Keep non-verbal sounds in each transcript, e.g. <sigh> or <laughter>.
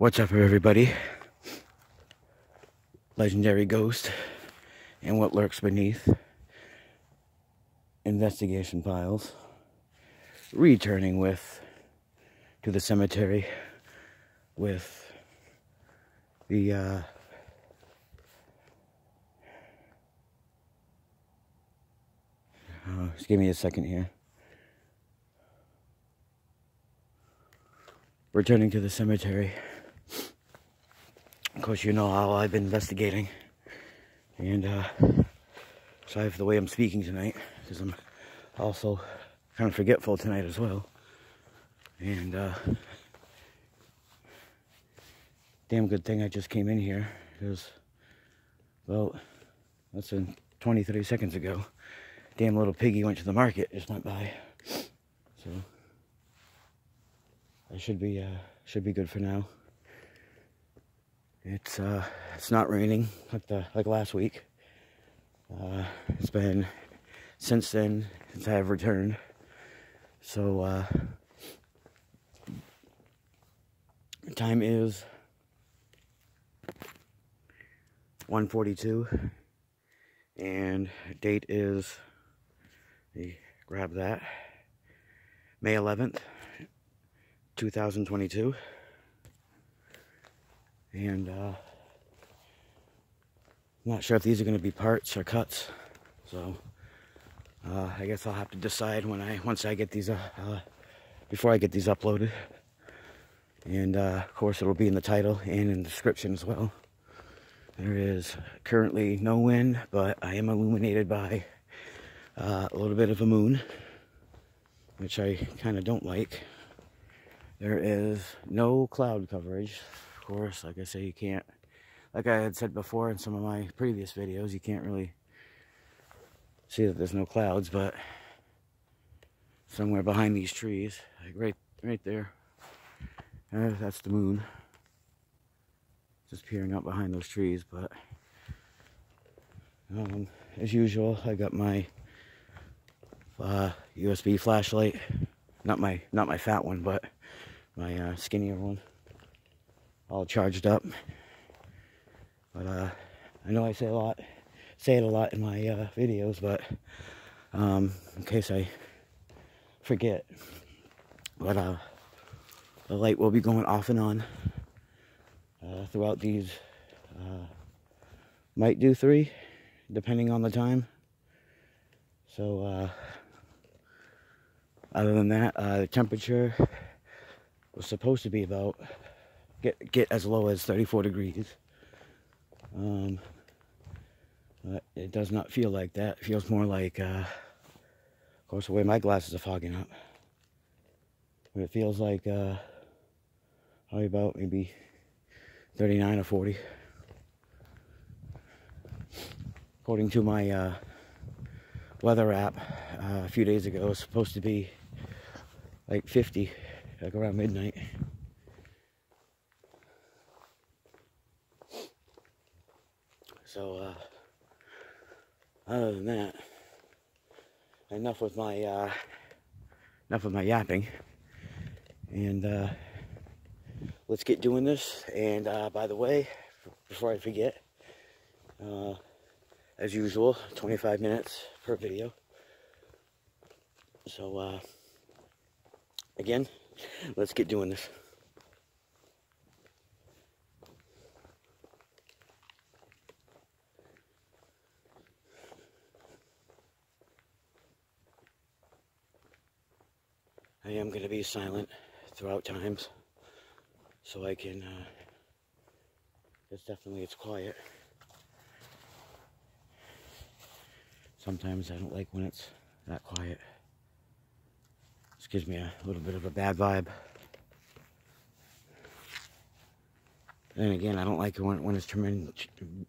What's up, everybody? Legendary Ghost and what lurks beneath. Investigation files. Returning with to the cemetery with the uh, uh, just give me a second here. Returning to the cemetery. Of course, you know how I've been investigating. And, uh, sorry for the way I'm speaking tonight, because I'm also kind of forgetful tonight as well. And, uh, damn good thing I just came in here, because, well, that's in 20, 30 seconds ago. Damn little piggy went to the market, just went by. So, I should be, uh, should be good for now. It's uh, it's not raining like the like last week. Uh, it's been since then since I have returned. So uh, time is 1:42, and date is. grab that. May 11th, 2022 and uh, I'm not sure if these are going to be parts or cuts so uh, I guess I'll have to decide when I once I get these uh, uh before I get these uploaded. And uh, of course it'll be in the title and in the description as well. There is currently no wind but I am illuminated by uh, a little bit of a moon which I kind of don't like. There is no cloud coverage course. Like I say, you can't, like I had said before in some of my previous videos, you can't really see that there's no clouds, but somewhere behind these trees, like right, right there, uh, that's the moon. Just peering out behind those trees, but um, as usual, I got my uh, USB flashlight. Not my, not my fat one, but my uh, skinnier one all charged up. But uh, I know I say a lot, say it a lot in my uh, videos, but um, in case I forget, but uh, the light will be going off and on uh, throughout these. Uh, might do three, depending on the time. So, uh, other than that, uh, the temperature was supposed to be about get get as low as 34 degrees. Um, it does not feel like that. It feels more like, uh, of course, the way my glasses are fogging up. But it feels like uh, probably about maybe 39 or 40. According to my uh, weather app uh, a few days ago, it was supposed to be like 50, like around midnight. So, uh, other than that, enough with my, uh, enough with my yapping. And, uh, let's get doing this. And, uh, by the way, before I forget, uh, as usual, 25 minutes per video. So, uh, again, let's get doing this. I am going to be silent throughout times so I can, uh, it's definitely, it's quiet. Sometimes I don't like when it's that quiet. This gives me a little bit of a bad vibe. Then again, I don't like it when, when it's tremend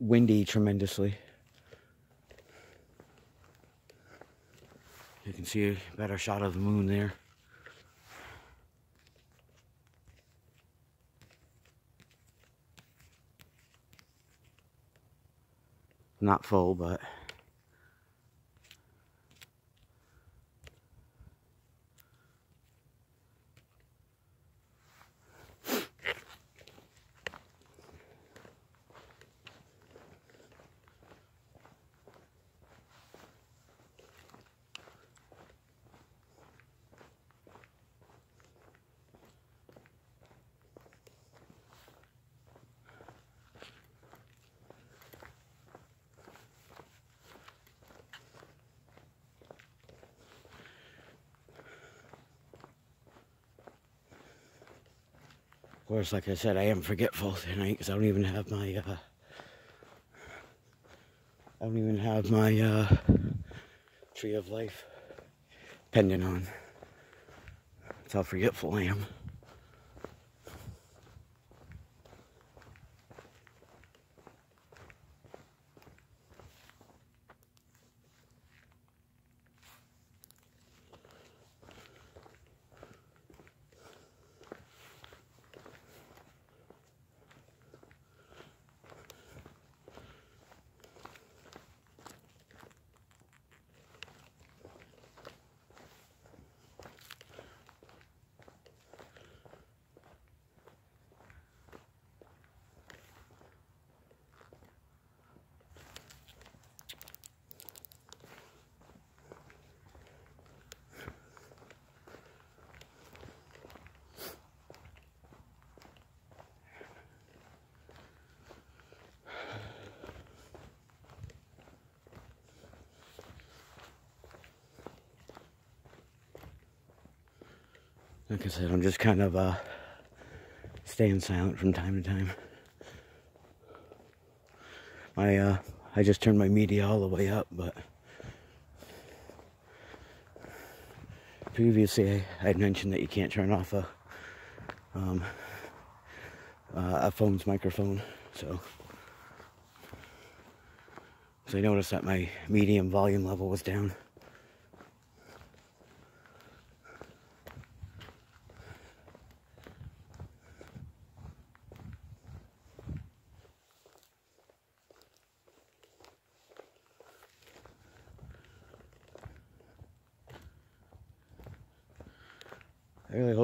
windy tremendously. You can see a better shot of the moon there. Not full, but course, like I said, I am forgetful tonight because I don't even have my, uh, I don't even have my, uh, tree of life pendant on. That's how forgetful I am. Like I said, I'm just kind of uh, staying silent from time to time. My, uh, I just turned my media all the way up, but previously I had mentioned that you can't turn off a, um, uh, a phone's microphone, so. So I noticed that my medium volume level was down.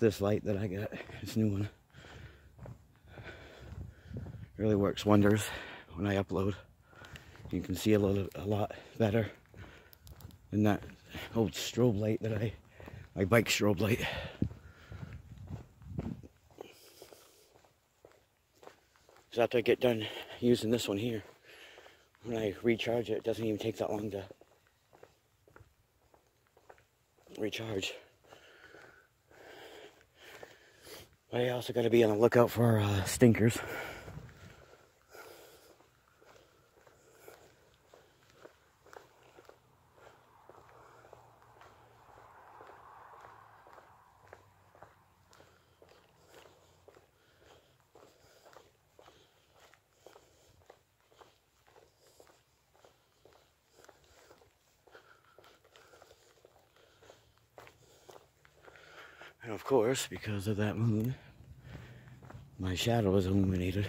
This light that I got, this new one, really works wonders when I upload. You can see a little, a lot better than that old strobe light that I, my bike strobe light. So after I get done using this one here, when I recharge it, it doesn't even take that long to recharge. But I also got to be on the lookout for uh, stinkers. Course, because of that moon, my shadow is illuminated.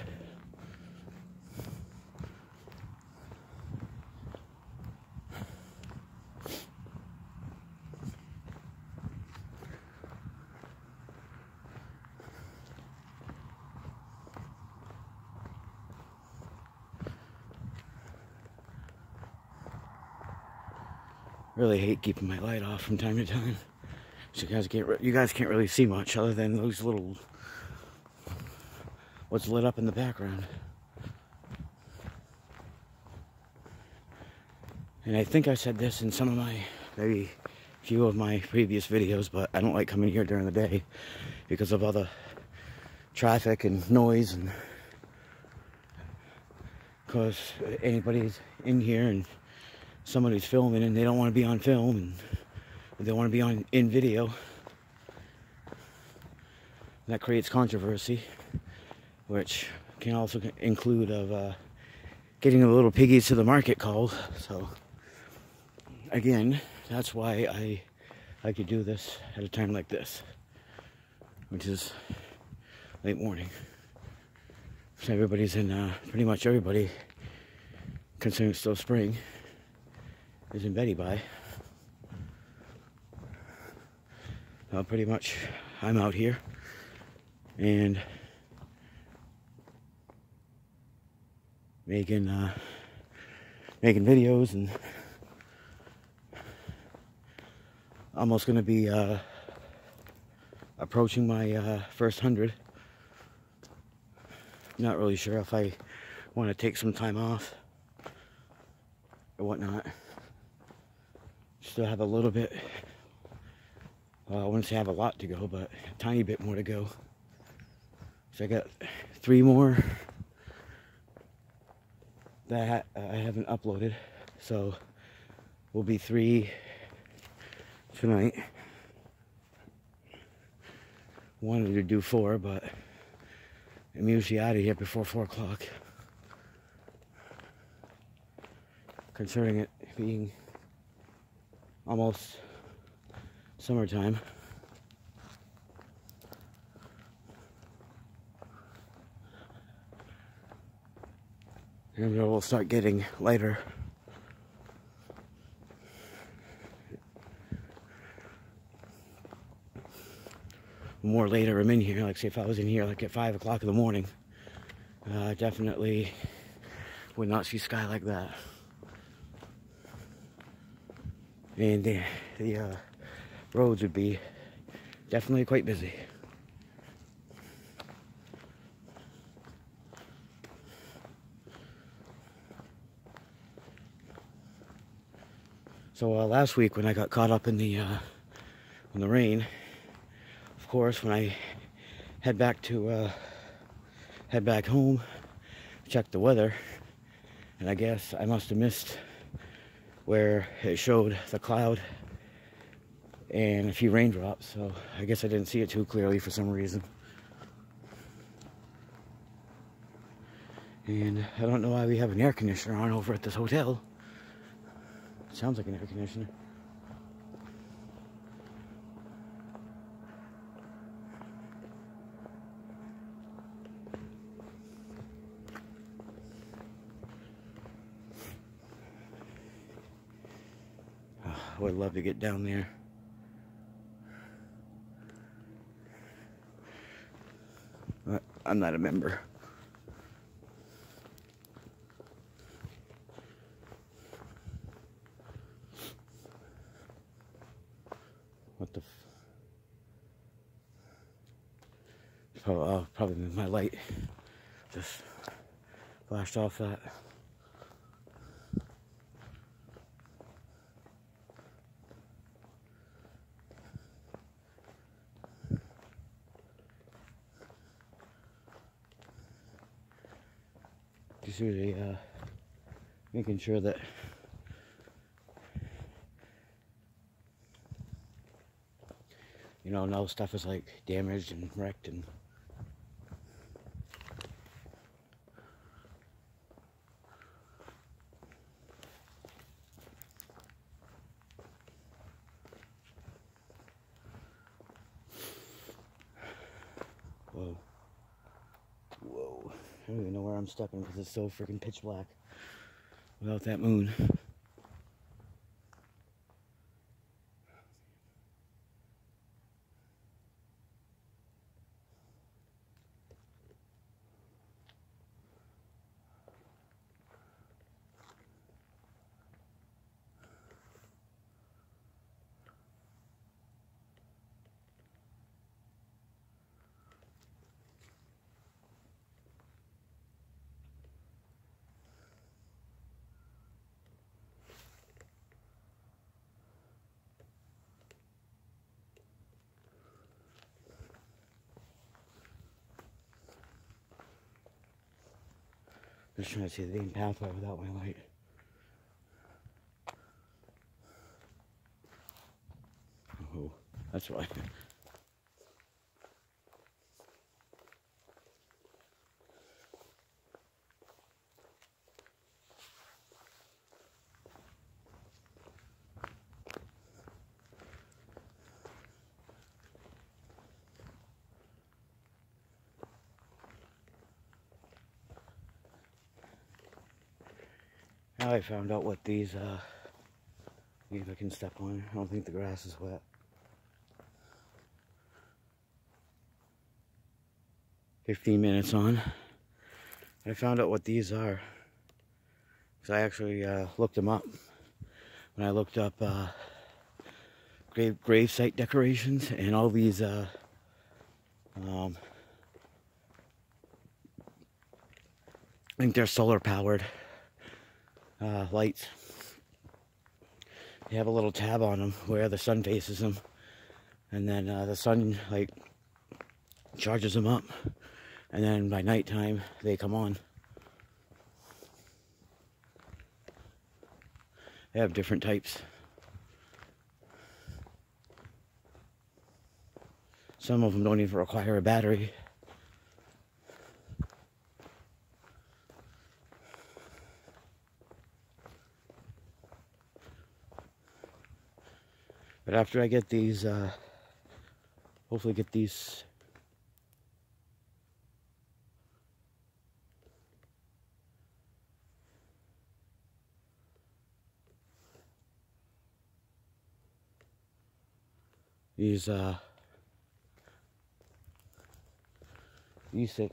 Really hate keeping my light off from time to time. So you guys can't you guys can't really see much other than those little what's lit up in the background. And I think I said this in some of my maybe few of my previous videos, but I don't like coming here during the day because of all the traffic and noise and because anybody's in here and somebody's filming and they don't want to be on film and they want to be on in video. That creates controversy, which can also include of uh, getting the little piggies to the market called. So again, that's why I I could do this at a time like this, which is late morning. So everybody's in, uh, pretty much everybody, considering it's still spring, is in Betty by. Uh, pretty much I'm out here and making uh, making videos and almost gonna be uh, approaching my uh, first hundred. Not really sure if I want to take some time off or whatnot. Still have a little bit well, I say I have a lot to go, but a tiny bit more to go. So I got three more that I haven't uploaded. So will be three tonight. Wanted to do four, but I'm usually out of here before four o'clock. Concerning it being almost summertime. And it will start getting lighter. More later I'm in here, like say if I was in here like at 5 o'clock in the morning, uh, definitely would not see sky like that. And the, the uh, roads would be definitely quite busy. So uh, last week when I got caught up in the uh, in the rain, of course, when I head back to uh, head back home, check the weather, and I guess I must have missed where it showed the cloud and a few raindrops. So I guess I didn't see it too clearly for some reason. And I don't know why we have an air conditioner on over at this hotel. Sounds like an air conditioner. I would love to get down there. But I'm not a member. What the? Oh, oh, probably my light just flashed off that. Just really uh, making sure that you know, no stuff is like damaged and wrecked and Whoa. Whoa. I don't even know where I'm stepping because it's so freaking pitch black without that moon. I'm just trying to see the main pathway without my light. Oh, that's why. I found out what these, uh, if I can step on it. I don't think the grass is wet. Fifteen minutes on. I found out what these are. Because I actually uh, looked them up. When I looked up uh, grave, grave site decorations and all these uh, um, I think they're solar powered uh, lights. They have a little tab on them where the sun faces them. And then uh, the sun, like, charges them up. And then by nighttime, they come on. They have different types. Some of them don't even require a battery. After I get these, uh, hopefully get these these uh, E6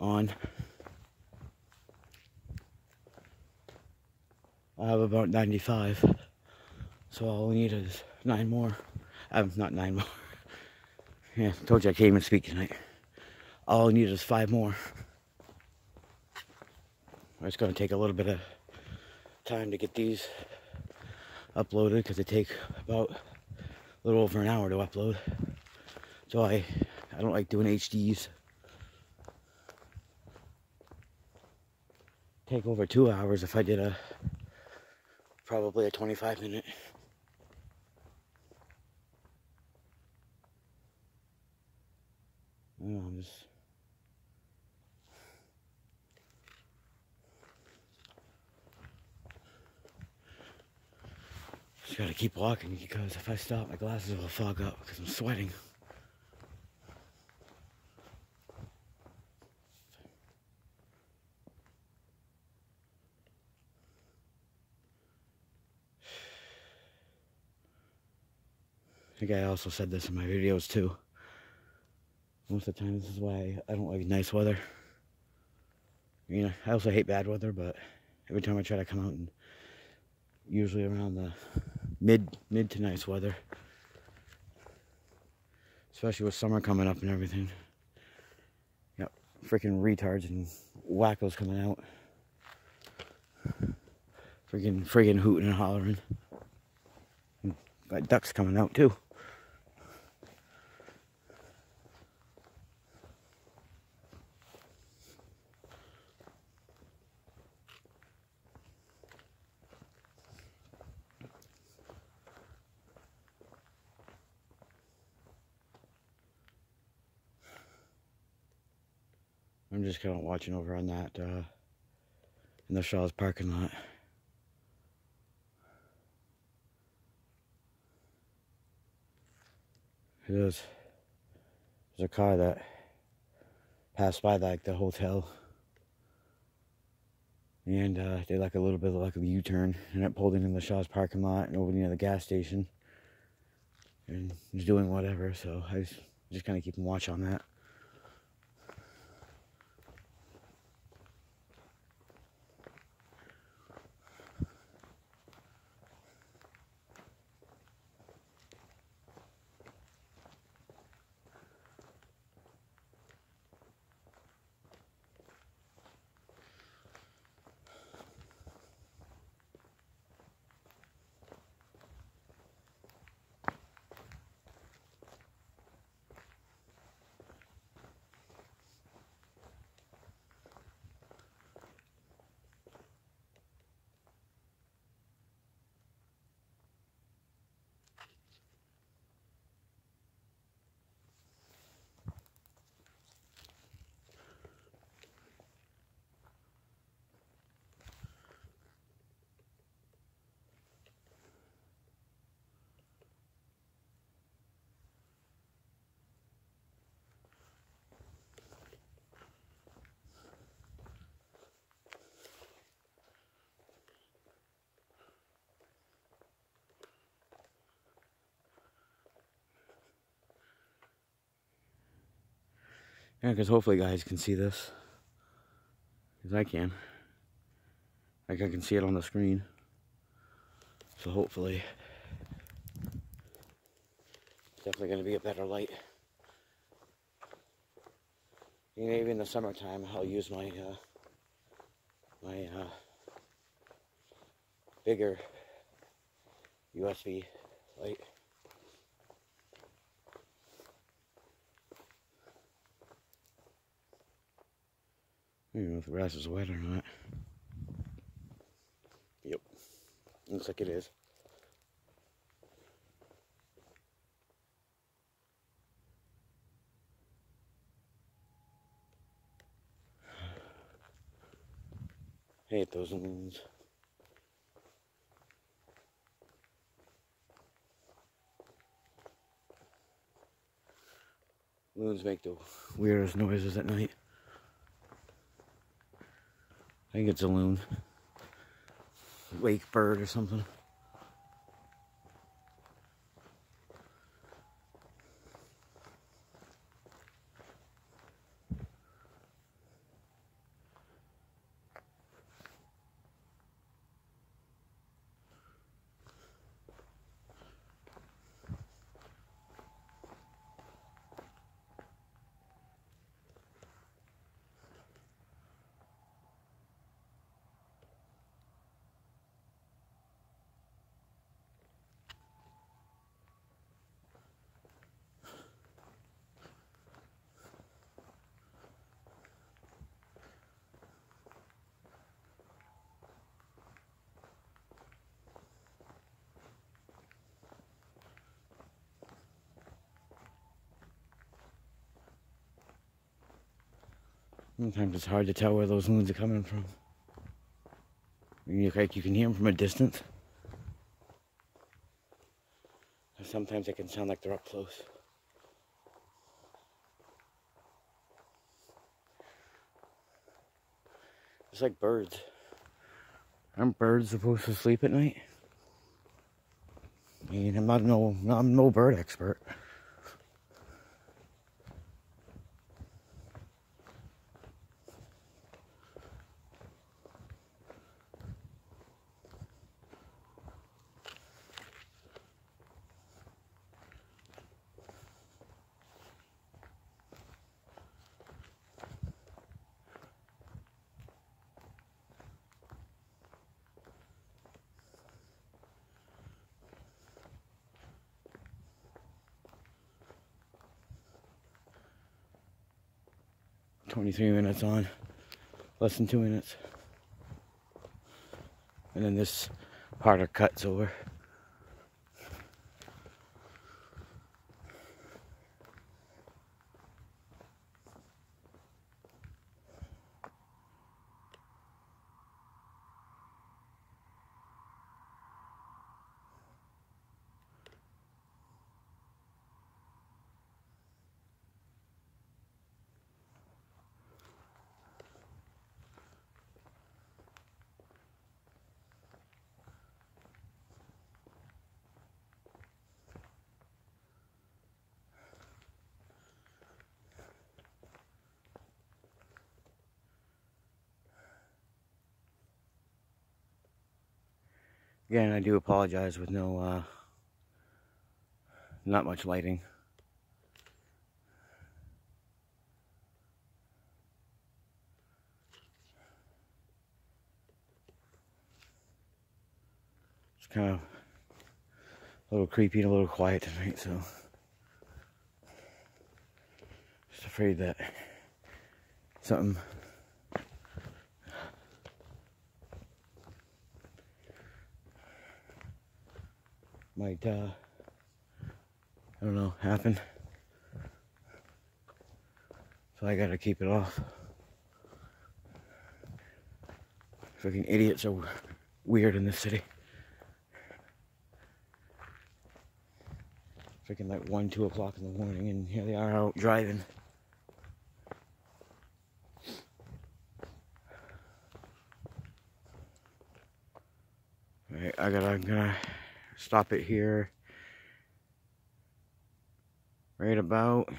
on. I have about 95. So all we need is nine more. Um, not nine more. <laughs> yeah, told you I can't even speak tonight. All we need is five more. It's going to take a little bit of time to get these uploaded because they take about a little over an hour to upload. So I, I don't like doing HDs. Take over two hours if I did a probably a 25 minute. I don't know, I'm just Just gotta keep walking because if I stop, my glasses will fog up because I'm sweating. I think I also said this in my videos too. Most of the time, this is why I don't like nice weather. You know, I also hate bad weather, but every time I try to come out and usually around the mid mid to nice weather. Especially with summer coming up and everything. Yep, freaking retards and wackos coming out. Freaking freaking hooting and hollering. And got ducks coming out too. I'm just kind of watching over on that uh, in the Shaw's parking lot. There's, there's a car that passed by like the hotel and uh, did like a little bit of like a U-turn and it pulled into the Shaw's parking lot and over near the gas station and was doing whatever so I was just kind of keeping watch on that. Yeah, because hopefully guys can see this. Because I can. Like I can see it on the screen. So hopefully, definitely going to be a better light. Maybe in the summertime I'll use my, uh, my, uh, bigger USB light. Don't know if the grass is wet or not. Yep. Looks like it is. hate those loons. Loons make the weirdest noises at night. I think it's a loon. Wake bird or something. 'Sometimes it's hard to tell where those loons are coming from. You, like you can hear them from a distance. Sometimes it can sound like they're up close. It's like birds. Aren't birds supposed to sleep at night? I mean, I'm not no, I'm no bird expert. 23 minutes on, less than two minutes. And then this harder cuts over. Again, I do apologize with no, uh, not much lighting. It's kind of a little creepy and a little quiet tonight, so just afraid that something might, uh, I don't know, happen. So I gotta keep it off. Freaking idiots are weird in this city. Freaking like 1, 2 o'clock in the morning and here they are out driving. Alright, I gotta, I'm gonna stop it here right about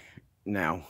now.